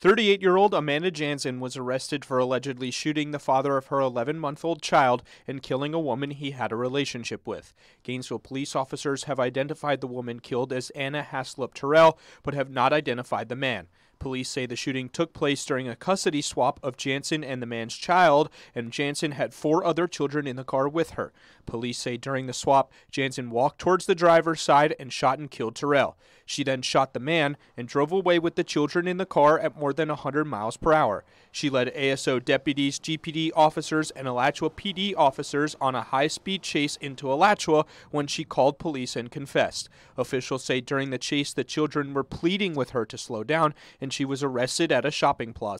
38 year old Amanda Janzen was arrested for allegedly shooting the father of her 11 month old child and killing a woman he had a relationship with. Gainesville police officers have identified the woman killed as Anna Haslip Terrell, but have not identified the man. Police say the shooting took place during a custody swap of Janzen and the man's child, and Janzen had four other children in the car with her. Police say during the swap, Janzen walked towards the driver's side and shot and killed Terrell. She then shot the man and drove away with the children in the car at more than 100 miles per hour. She led ASO deputies, GPD officers, and Alachua PD officers on a high speed chase into Alachua when she called police and confessed. Officials say during the chase, the children were pleading with her to slow down and she was arrested at a shopping plaza.